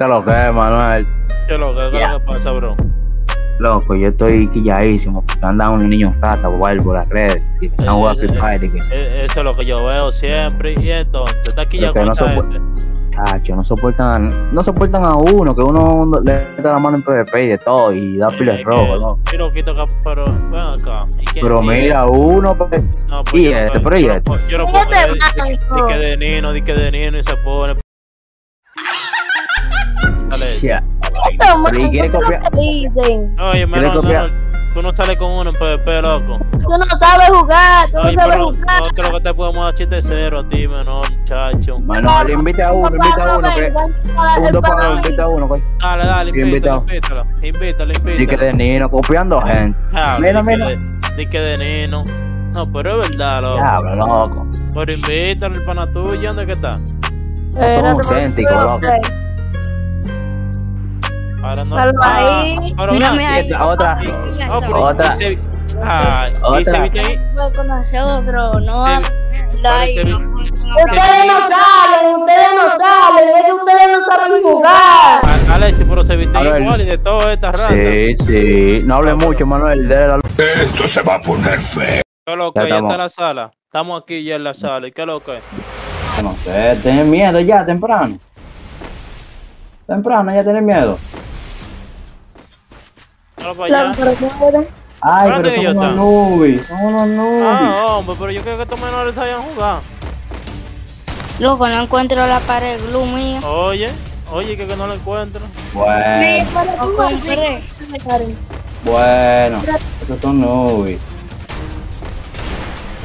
¿Qué lo que es, Manuel? ¿Qué lo que, qué Ya. lo que pasa, bro? Loco, yo estoy quilladísimo porque andan unos niños por ahí por las redes y jugado Eh, Free eh, Fire y que, Eso es lo que yo veo siempre. Y entonces, está aquí ya Pero que con no chacho, no soportan, no soportan a uno, que uno le mete la mano en PvP y de todo y da pila de robo, que- ¿no? acá, pero ven acá. ¿Y quién- Pero mira, uno, pues, No, y este, puedo- pero y este. puedo- Yo no puedo Cállate, creer, di- que de Nino, di que de Nino y se pone. Ya. Esto, man, Pero, ¿y quiere ¿qué es copiar? lo que dicen? Oye, ¿Quiere menor, copiar? menor, tú no sales con uno en PvP, loco. Tú no sabes jugar, tú no Oye, sabes pero jugar. nosotros lo que te podemos dar chiste cero a ti, menor, muchacho. Manuel, invita a uno, invita a uno, que un para uno, invita a uno, pues. Dale, dale, invítalo, invítalo, invítalo, invítalo. de Nino, copiando gente. Ah, Mira, mira. de- Di que de Nino. No, pero es verdad, loco. Diablo, loco. Pero invítalo, el pana tuyo, ¿dónde que está? Eh, somos auténticos, loco. Ahora no. Palo Ah, ahí. pero Mírame mira, ahí. Otra. Oh, pero Otra. y Otra. se viste ahí. Fue con nosotros, no Ustedes no saben, ustedes no saben, es que ustedes no saben jugar. Ah, Alexi, pero se viste igual y de todas estas ratas. Sí, sí. No hable mucho, Manuel. Esto se va a poner feo. ¿Qué es lo Ya que? Ya estamos. está la sala. Estamos aquí ya en la sala. ¿Y qué es lo que? No sé, tenés miedo ya, temprano. Temprano, ya tenés miedo. Para La allá. Ay, ¿Dónde pero son unos nubes, son unos nubes. Ah, hombre, pero yo creo que estos menores sabían jugar. Loco, no encuentro la pared glue mía. Oye, oye, que, que no lo encuentro. Bueno, bueno, estos son nubes.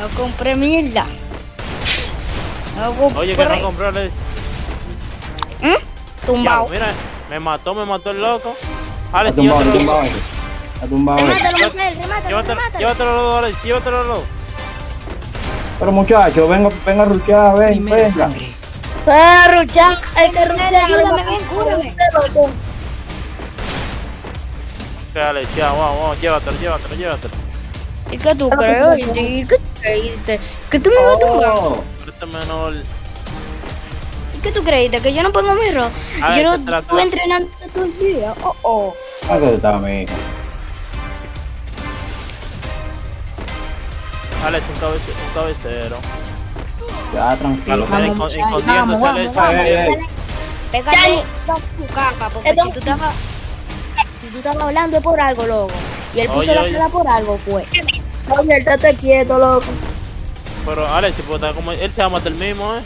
Lo compré mierda. Lo compré. Oye, que no compré Alex. Ya, Tumbao. mira, me mató, me mató el loco. Ha Alex, tumbado, ha llévatelo. tumbado ese. Ha tumbado ese. Remátalo, Michelle, remátalo, Llévatelo, remátalo. llévatelo los dos, Alex, llévatelo los dos. Pero muchachos, venga, venga a ruchar, ven, venga. Ruchar, hay que ruchar. ayúdame, ven, cúrame. Que Alex, ya, vamos, vamos, llévatelo, llévatelo, llévatelo. ¿Y qué tú crees? ¿Y qué tú creíste? ¿Que tú me vas a tumbar? Oh, Pero este menor. ¿Y qué tú creíste? ¿Que yo no pongo mi rol? Ah, Yo no estuve entrenando todo el día. Oh, oh. ¿a qué está, mi hija? Alex, un, cabece- un cabecero. Ya, A tranquilo. Vamos, escondiéndose, vamos, Alex. Pégale tu caca, porque si tú estabas si tú estabas hablando es por algo, loco. Y él puso Oye, la sala por algo, fue. Oye, estate quieto, loco. Pero Alex, si puede estar como él se va a matar el mismo, eh.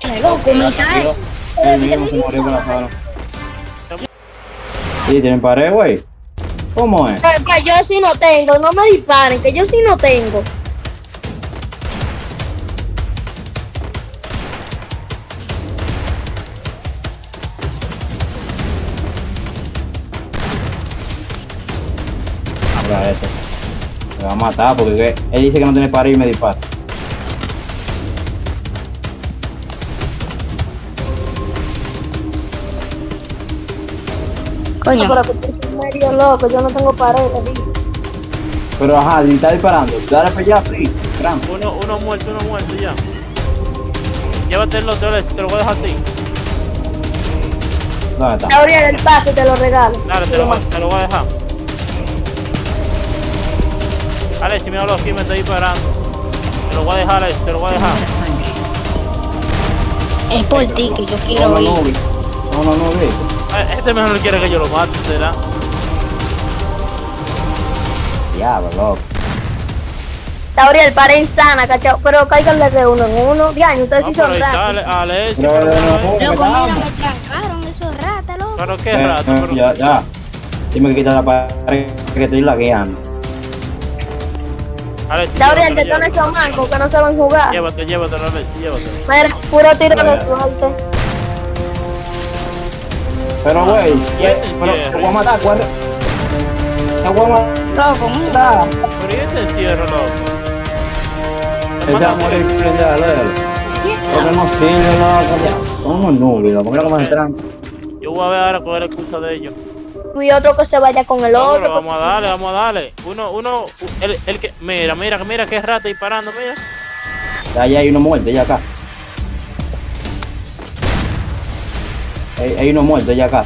Che, loco, se murió con la sala. Sí, tienen pared, güey. ¿Cómo es? Pues yo sí no tengo, no me disparen, que yo sí no tengo. Mira este. Me va a matar porque que- él dice que no tiene pared y me dispara. Coño, Pero que tú eres medio loco, yo no tengo pared. Pero ajá, si está disparando. Dale para allá, free. Fran. uno, uno muerto, uno muerto ya. Llévate el otro, Alex, te lo voy a dejar a ti. ¿Dónde está? Gabriel, el pase te lo regalo. Dale, te lo, voy- te lo voy a dejar. Alex, si míralo aquí, me está disparando. Te lo voy a dejar, Alex, te lo voy a dejar. es por ti que yo No, quiero no, ir. no, vi. no, no, no. Eh, Este mejor quiere que yo lo mate, ¿será? Diablo, loco. Gabriel, pared insana, cachao. Pero cáiganle de uno en uno. Diaño, ustedes No, sí son ahí está, rápidos. Ale- Alex, Pero, pero, pero, no, mira, me trancaron esos ratas, loco. pero qué Eh, rato, eh, pero... Ya, ya. Dime que quita la pared que estoy lagueando. Alex, Gabriel, te pones esos mancos que no saben jugar. Llévatelo, llévatelo, Alex, llévatelo. Mira, puro tiro de suerte. Pero, güey, ¿quién eh, te pero te voy a matar, ¿cuál? Te voy a Loco, mira. matar. Pero ¿y este encierro, loco? Te Él se va a mata- morir, prende a leer. Porque no sirve, loco. ya. Unos nubes, loco. Mira cómo entran. Yo voy a ver ahora cuál es la excusa de ellos. Y otro que se vaya con el No, otro. pero vamos a darle, vamos a darle. Uno, uno, el, el que, mira, mira, mira qué rata disparando, mira. Allá hay uno muerto, ya acá. Hay, hay uno muerto, ya acá.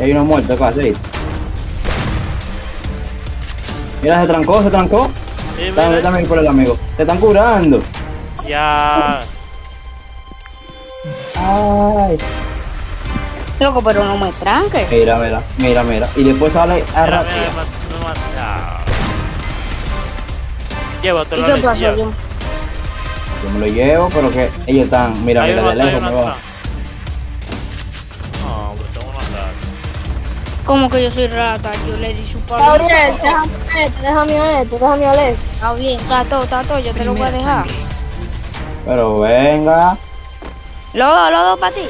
Hay uno muerto acá, sí. Mira, se trancó, se trancó. Sí, Dame, mira. dame por el amigo. Se están curando. Ya. Ay. Loco, pero no me tranque. Mira, mira, mira, mira. Y después sale a Mira, mira, ya. Llévatelo, ¿Y qué pasó. Yo? Me lo llevo, pero que ellos están. Mira, mira, de lejos me va. No, pues tengo uno atrás. Como que yo soy rata, yo le di su palo. Gabriel, déjame a este, déjame a este, déjame a Alex. Está bien, está todo, está todo, yo te lo voy a dejar. Pero venga. Los dos para ti.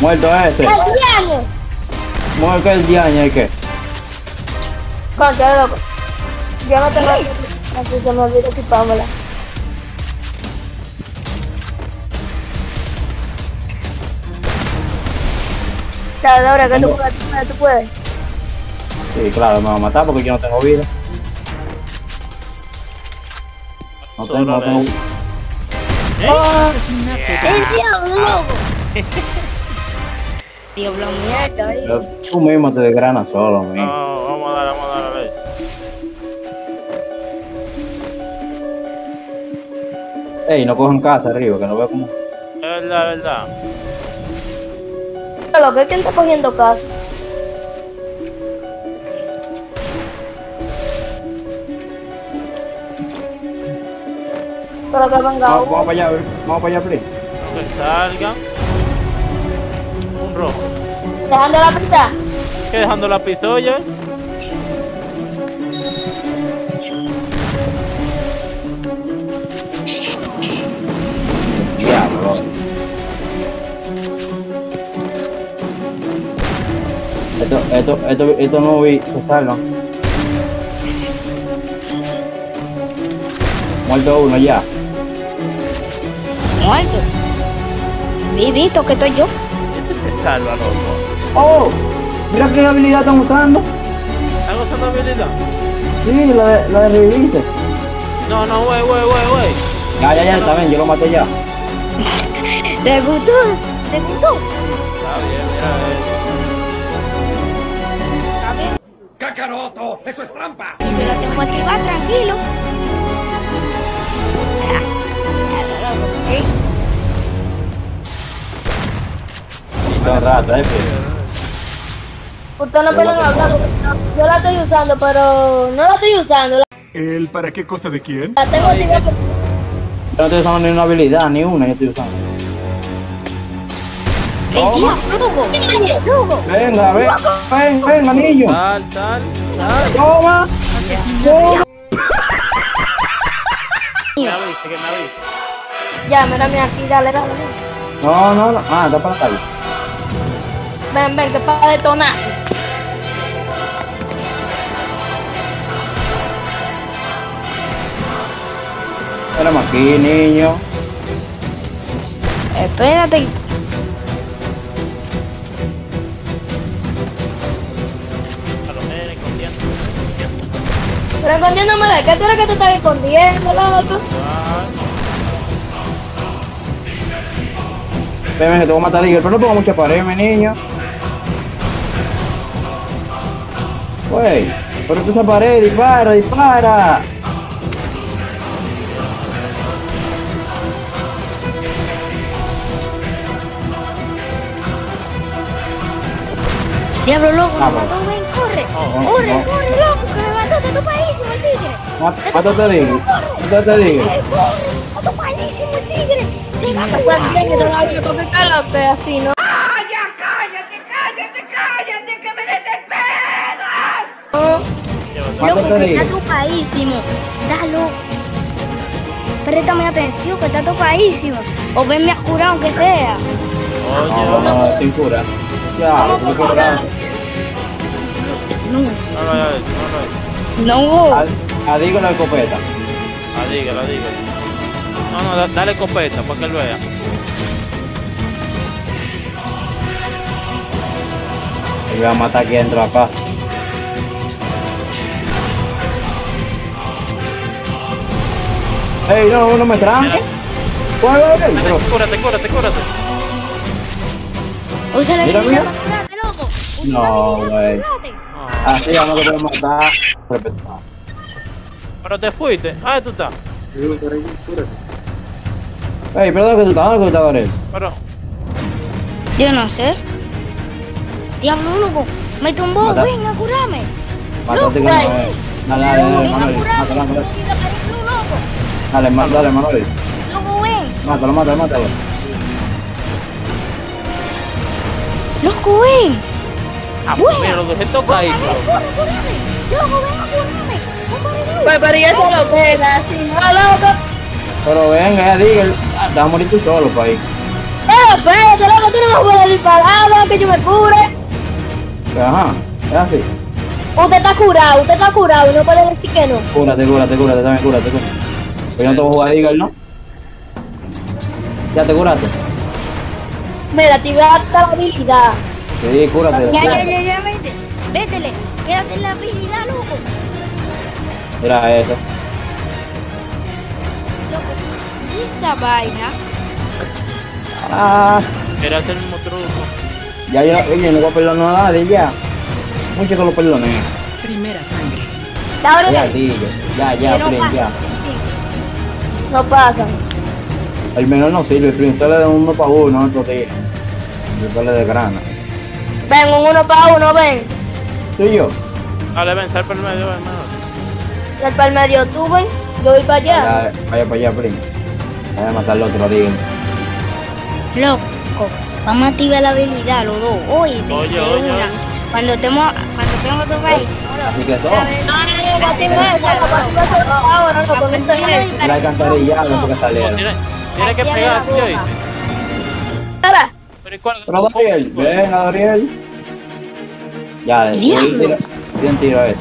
Muerto ese. ¡El diario! Muerto el diaño, ¿y qué? Concha, loco. Yo no tengo. Así se me olvidó equipármela. Dale, Dora, que tú puedes, tú puedes, tú puedes. Sí, claro, me va a matar porque yo no tengo vida. No tengo, no tengo. ¡El diablo, loco! Diablo mierda, eh. Tú mismo te desgranas solo, mi. Ey, no cojan casa arriba, que no veo como. Es verdad, es verdad. Pero loco, ¿quién está cogiendo casa? Pero que venga Vamos, vamos para allá, vamos para allá, please. Que salgan. Un rojo. Dejando la pizza. ¿Qué dejando la pisolla? Diablo. Esto, esto, esto, no vi, se salvan. Muerto uno ya. Muerto. Vivito que estoy yo. Este se salva, loco. ¡Oh! Mira qué habilidad están usando. ¿Están usando habilidad? Sí, la de, la de revivirse. No, no, wey, wey, wey, wey. Ya, ya, ya, está bien, yo lo maté ya. ¿Te gustó? ¿Te gustó? Está bien, mira, ¡Cacaroto! ¡Eso es trampa! Pero activar tranquilo. Son ratas, eh. Ustedes no pueden hablar porque yo, la estoy usando, pero no la estoy usando. ¿El para qué cosa de quién? la tengo activada. Yo no estoy usando ni una habilidad, ni una yo estoy usando. Loco. Venga, ven, ven, ven, anillo. Sal, sal, sal. Toma. Toma. Me avise, que me avise. Ya, mira, mira aquí, dale, dale. No, no, no. Ah, está para la calle. Ven, ven, que para detonar. Éramos aquí, niño. Espérate. Pero escondiéndome de qué tú eres que te estás escondiendo, loco. Ven, que te voy a matar, Digger. Pero no pongo mucha pared, mi niño. Wey, pero tú esa pared, dispara, dispara. Diablo, loco, Ah, me bueno. mató, ven, corre. no, corre, no. corre, loco, que me mató, te topadísimo el tigre. Mátate a Digger. Mátate a Sí, Digger. corre, está topadísimo el tigre. Se va a pasar. tiene que tomar que toque calote así, ¿no? No, Llévatelo. Loco, que está Digger. topadísimo. Dalo. Préstame atención, que está topadísimo. O venme a curar aunque sea. Oye, No, no, sin cura. Ya, ¿cómo sin que cura. No, no lo hagas, no lo hagas. no. A, a la escopeta. Dígalo, dígalo. No, no, da- dale copeta para que él vea. Me voy a matar aquí dentro de la casa. Ey, no, no me tranque. ¿Cuál es el Dale, cúrate, cúrate, cúrate. Usa la Mira, mira. loco. Usa No, güey. Ah, Así ya no te puedo matar. Respetado. Pero te fuiste. Ah, tú estás. Ey, perdón que tú estás, ¿dónde tú estás? Pero, Yo no sé. Diablo, loco. Me tumbó. Mata. Ven a curarme. Mátate es. Dale, dale, dale, curarme. Mátalo, mátalo. Dale, dale, Manuel. Loco, ven. Mátalo, mátalo, mátalo. Loco, ven. Ah, Bueno. mira, lo dejé tocadito. Ven, ven a Pues, pero y eso lo que es así, no, loco. Pero venga, ya diga. Ah, te vas a morir tú solo, pa' ahí. Eh, espérate, loco, tú no me puedes disparar, loco, que yo me cure. Ajá, es así. Usted está curado, usted está curado y no puede decir que no. Cúrate, cúrate, cúrate, también cúrate, cúrate. Pues yo no te voy a jugar Eagle, ¿no? Ya te curaste. Mira, activaste la habilidad. Sí, cúrate. Ya, ya, ya, ya, vete. Vétele. Quédate en la habilidad, loco. Mira eso. Loco. ¿y Esa vaina. Ah, Quería hacer el mismo truco. ya yo, oye, no voy a perdonar a nadie ya. Mucho que lo perdoné. Primera sangre. Ya, tío. Ya, ya, que no Flynn, ya. no pasa. El menor no sirve, Flynn. Usted le da uno para uno, otro tiro. Usted le de grana. Ven, un uno para uno, ven. ¿Tú y yo? Dale, ven, sal por el medio, ven, hermano. Del para el medio tú, ven. Yo voy para allá. Vaya, vaya para allá, Flynn. Vaya a matar al otro, digan. Loco, vamos a activar la habilidad, los dos. Oye, Oye, oye. Cuando estemos, cuando estemos otro país. Así que eso. No, ahora. La porque tiene, tiene que pegar, tío. boca. Pero ¿y cuál? Pero Gabriel, ven, Gabriel. Ya, tiro, un tiro a ese.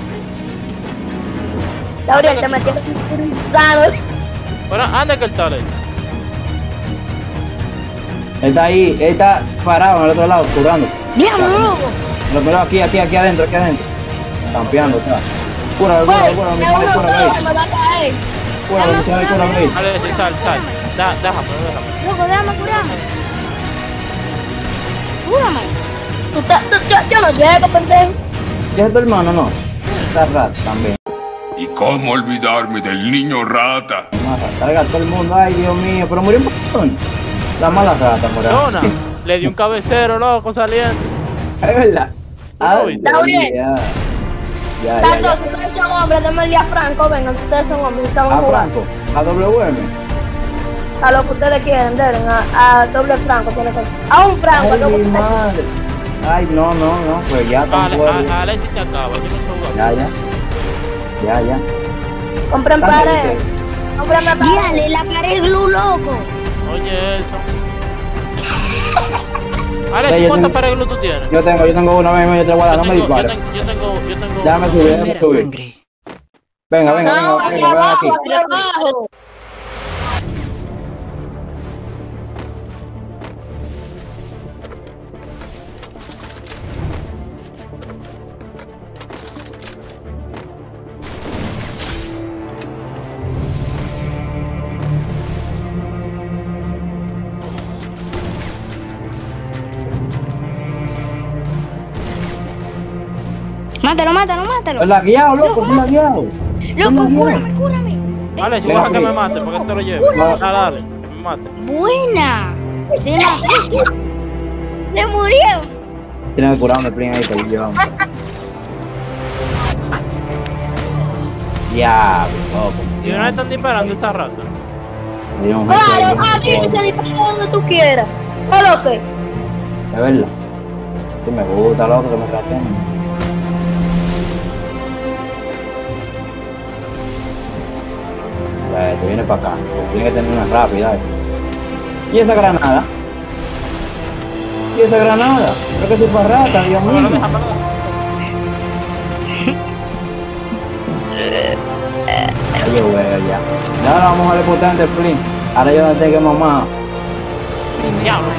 Gabriel, te metieron un insano. Bueno, anda que el. Él está ahí, él está parado en el otro lado, curando. Diablo, loco. Lo pero aquí, aquí, aquí adentro, aquí adentro. Campeando, está. Cúralo, Pues, cúralo, cúralo, de cúralo, uno cúralo, solo ahí. se me va a caer. Cúralo, cúralo, cúralo, ahí. Dale, Cúrame. Tú te- tú- yo, yo no llego, pendejo. ¿Ya es tu hermano no? Está rata también. ¿Y cómo olvidarme del niño rata? Carga todo el mundo, ay Dios mío, pero murió un montón. La mala rata, por ahí. Zona. Le di un cabecero, loco, saliendo. Es verdad. Ya, Gabriel. Tanto, si ustedes son hombres, denme a Franco, vengan, si ustedes son hombres, y saben A jugar. Franco, a WM. A lo que ustedes quieren, den, a, a doble Franco, tiene que A un Franco, Ay, lo que ustedes. Ay, no, no, no, pues ya Vale, tampoco. a, a te acaba, yo no sé. Ya, ya. Ya, ya. compren pared. Compren pared. Dígale, la pared glue, loco. Oye, eso. Ya, Alexis, yo ¿cuántas tengo- paredes glue tú tienes? Yo tengo, yo tengo una vez, yo te voy a dar, Yo no me tengo, yo dispares. tengo, yo tengo, yo tengo. Déjame subir, déjame subir. sangre. Venga, venga, No, venga, aquí venga, ven aquí. abajo, Mátalo, mátalo, mátalo. Estoy lagueado, loco, estoy lagueado. Loco, cúrame, cúrame. Alexis, Venga, baja que venga. me mate, porque te lo llevo. No. Dale, dale, que me mate. Buena. Se mató. Se murió. Tiene que curarme, plin ahí, te lo llevamos. Diablo, loco. ¿Y no están disparando esa rata? Claro, aquí loco. te dispara donde tú quieras. ¿Qué lo que? Es verdad. Sí me gusta, loco, que me traten. Ya, te viene para acá. Tiene que tener una rápida esa. ¿Y esa granada? ¿Y esa granada? Creo que es para rata, Dios mío. Bueno, déjame, Oye, güey, ya. Ya ahora vamos a darle potente, Flynn. Ahora yo no tengo que mamá. Diablo.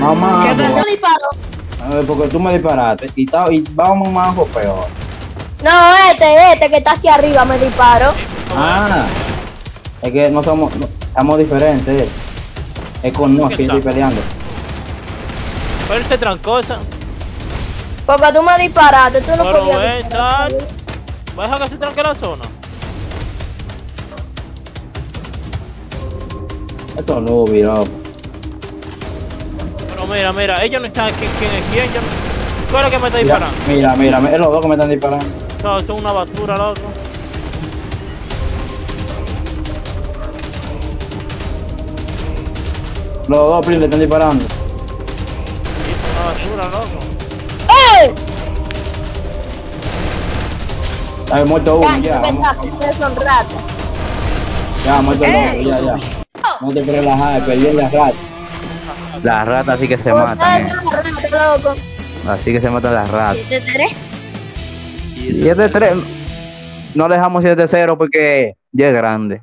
Mamá, ¿Qué pasó? Disparo. ver, porque tú me disparaste y, y vamos más o peor. No, este, este que está aquí arriba me disparó. Ah, es que no somos, no, somos diferentes. Es con nos que estoy peleando. Pero trancó esa. Porque tú me disparaste, tú no Pero podías ven, disparar. tal. ¿Va a dejar que se tranque la zona? Esto no, loco. Pero mira, mira, ellos no están quién, quién es quién. Yo no- ¿Cuál es que me está Mira, disparando? mira, mira, mira, es los dos que me están disparando. Esto es una basura, loco. Los dos Prince le están disparando. Esto es una basura, loco. ¡Eh! Hay muerto uno, Ya, ustedes son ratas. Ya, muerto dos, ya, ya. No te relajas, perdí el rato. Las ratas sí que se matan, eh. ratas. Así que se matan las ratas. ¿Siete tres? 7-3. No dejamos 7-0 porque ya es grande.